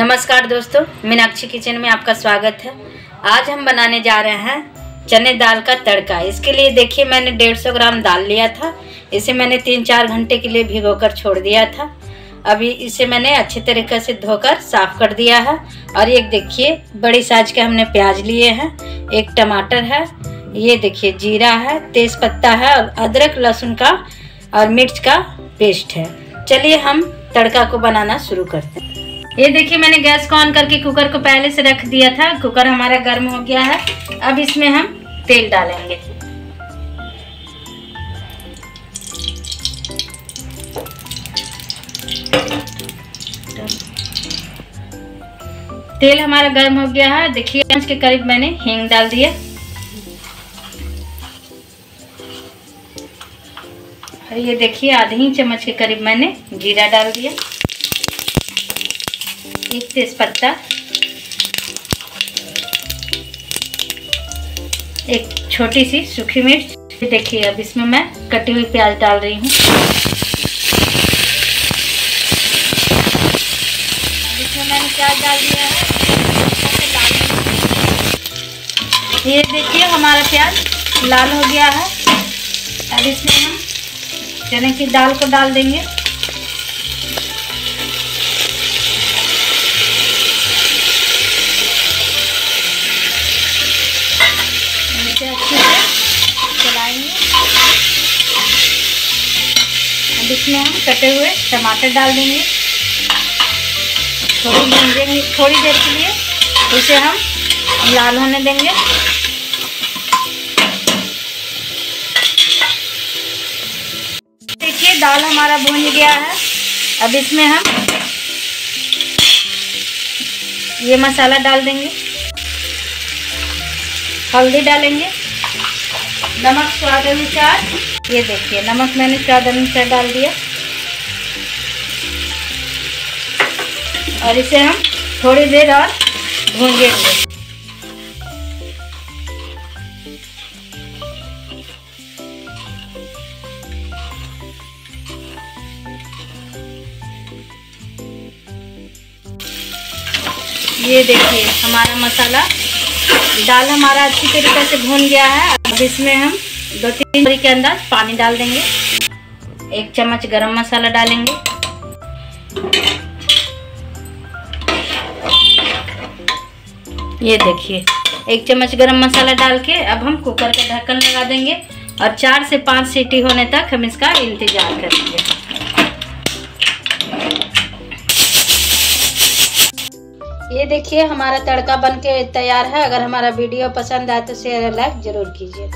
नमस्कार दोस्तों, मीनाक्षी किचन में आपका स्वागत है। आज हम बनाने जा रहे हैं चने दाल का तड़का। इसके लिए देखिए, मैंने 150 ग्राम दाल लिया था। इसे मैंने तीन चार घंटे के लिए भिगोकर छोड़ दिया था। अभी इसे मैंने अच्छे तरीके से धोकर साफ़ कर दिया है। और एक देखिए, बड़ी साइज़ के हमने प्याज लिए हैं। एक टमाटर है, ये देखिए जीरा है, तेज पत्ता है और अदरक, लहसुन का और मिर्च का पेस्ट है। चलिए हम तड़का को बनाना शुरू करते हैं। ये देखिए, मैंने गैस को ऑन करके कुकर को पहले से रख दिया था। कुकर हमारा गर्म हो गया है। अब इसमें हम तेल डालेंगे। तेल हमारा गर्म हो गया है। देखिए के करीब मैंने हींग डाल दिया। और ये देखिए, आधे चम्मच के करीब मैंने जीरा डाल दिया। एक तेज पत्ता एक छोटी सी सूखी मिर्च। देखिए, अब इसमें मैं कटी हुई प्याज डाल रही हूँ। इसमें मैंने प्याज डाल दिया है। ये देखिए, हमारा प्याज लाल हो गया है। अब इसमें हम चने की दाल को डाल देंगे। इसे अच्छे से चलाएँगे। अब इसमें हम कटे हुए टमाटर डाल देंगे। थोड़ी भूंजेंगे थोड़ी देर के लिए उसे हम लाल होने देंगे। देखिए, दाल हमारा भून गया है। अब इसमें हम ये मसाला डाल देंगे। हल्दी डालेंगे। नमक स्वाद अनुसार। ये देखिए, नमक मैंने स्वाद अनुसार डाल दिया। और इसे हम थोड़ी देर और भूंजेंगे। ये देखिए, हमारा मसाला दाल हमारा अच्छी तरीके से भून गया है। अब इसमें हम दो तीन के अंदर पानी डाल देंगे। एक चम्मच गरम मसाला डालेंगे। ये देखिए, एक चम्मच गरम मसाला डाल के अब हम कुकर का ढक्कन लगा देंगे और चार से पाँच सीटी होने तक हम इसका इंतज़ार करेंगे। ये देखिए, हमारा तड़का बन के तैयार है। अगर हमारा वीडियो पसंद आए तो शेयर लाइक ज़रूर कीजिए।